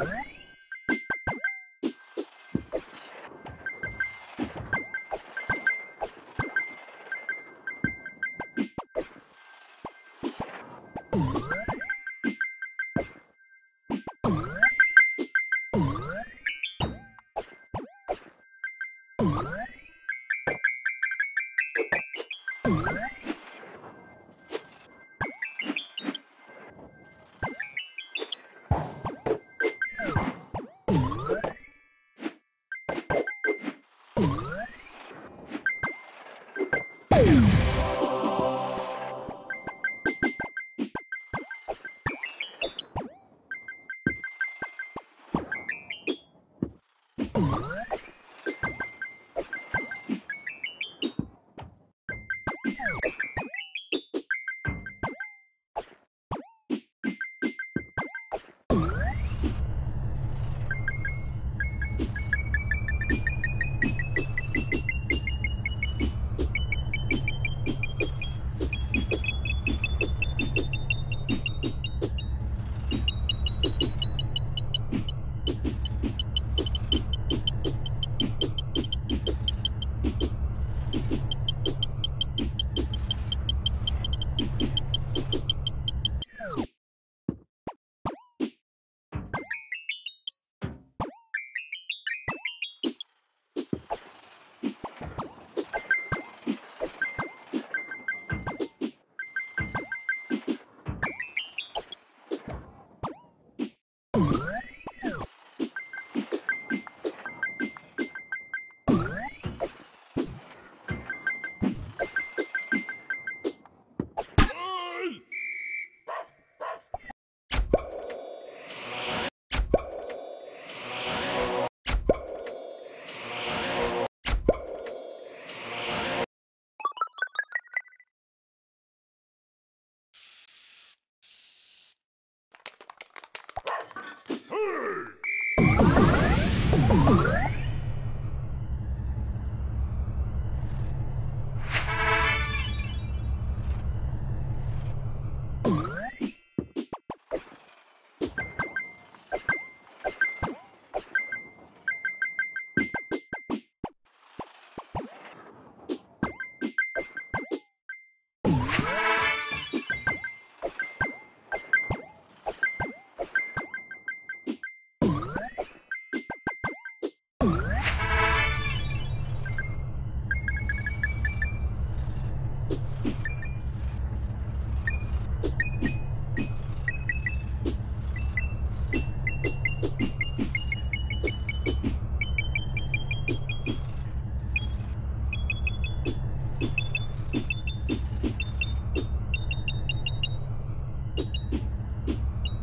you Oh.